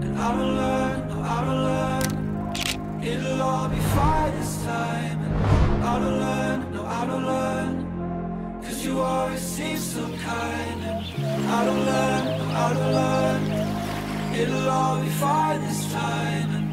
I don't learn, no, I don't learn. It'll all be fine this time. And I don't learn, no, I don't learn. Cause you always seem so kind. And I don't learn, no, I don't learn. It'll all be fine this time. And